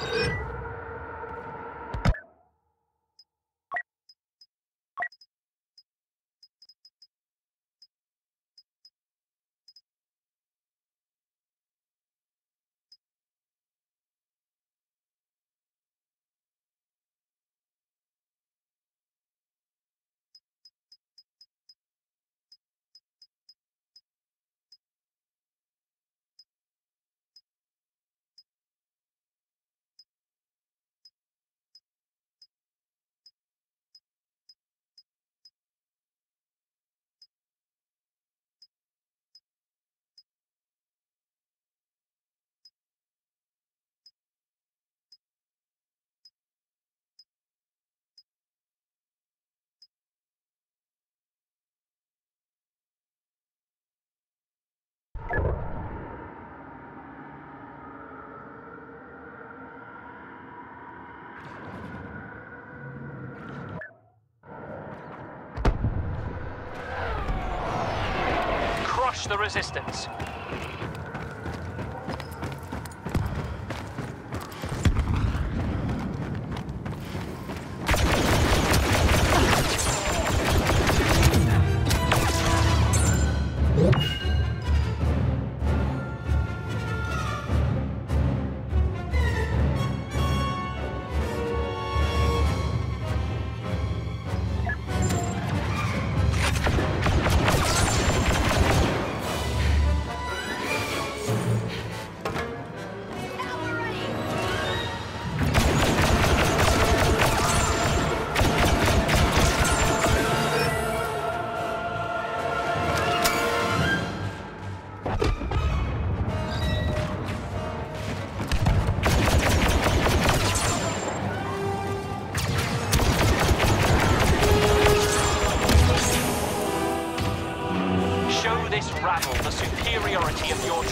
Crush the resistance.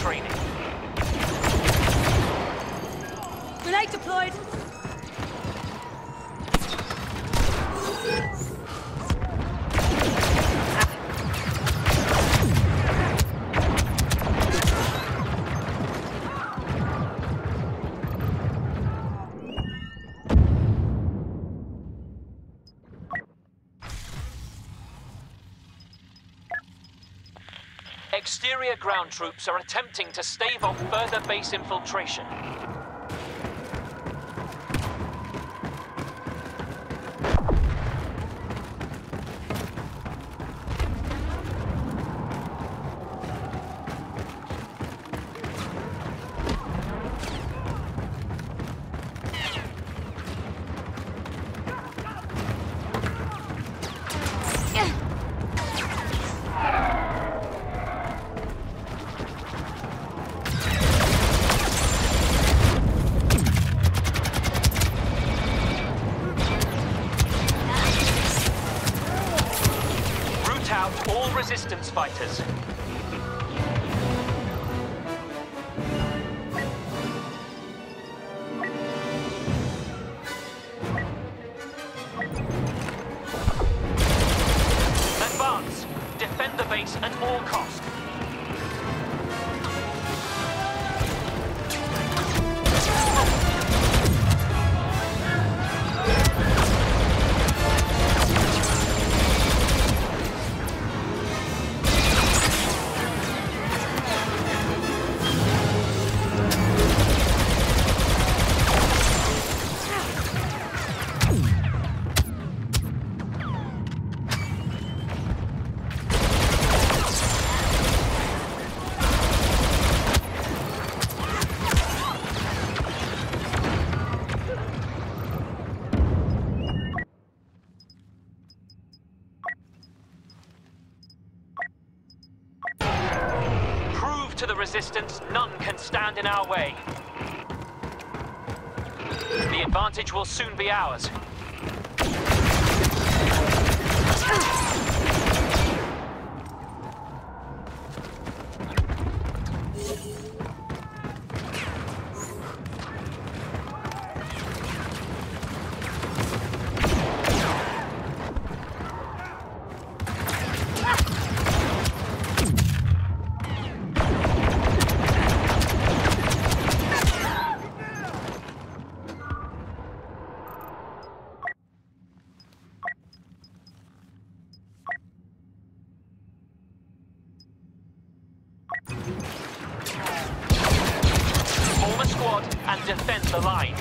Training. Grenade deployed. Exterior ground troops are attempting to stave off further base infiltration. All resistance fighters. To the resistance none can stand in our way. The advantage will soon be ours. Form a squad and defend the line.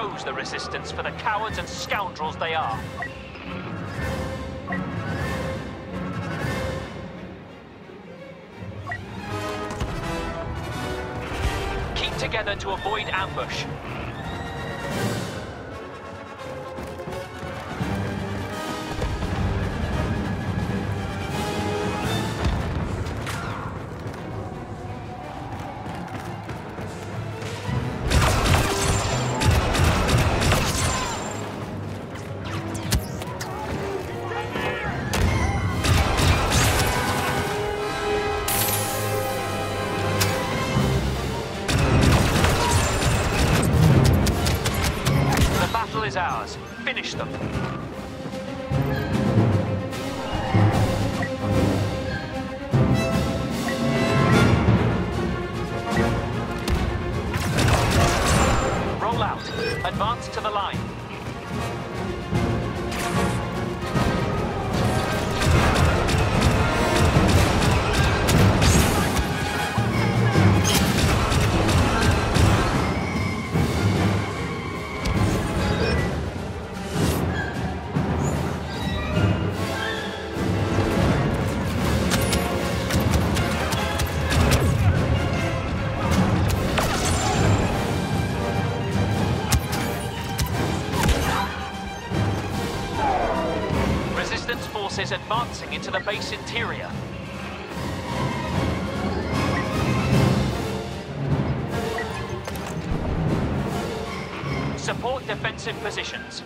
Shows the resistance for the cowards and scoundrels they are. Keep together to avoid ambush. Is ours. Finish them. Roll out. Advance to the line. Forces advancing into the base interior. Support defensive positions.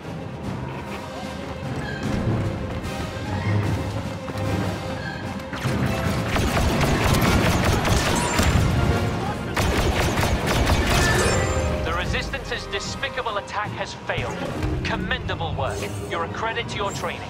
The Resistance's despicable attack has failed. Commendable work. You're a credit to your training.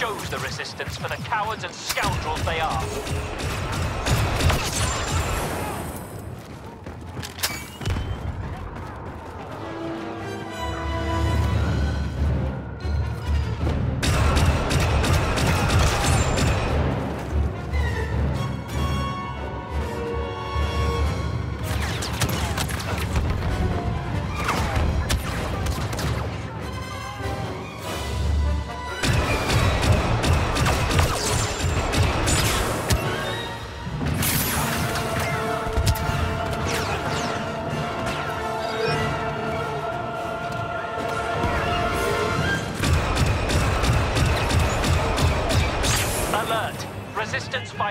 Shows the resistance for the cowards and scoundrels they are.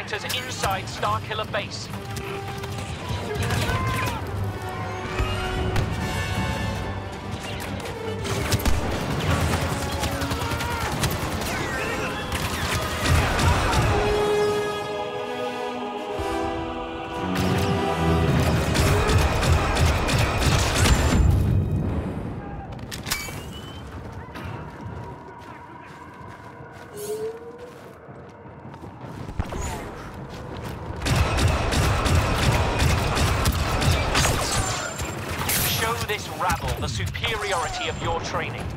Fighters inside Starkiller base. Of your training.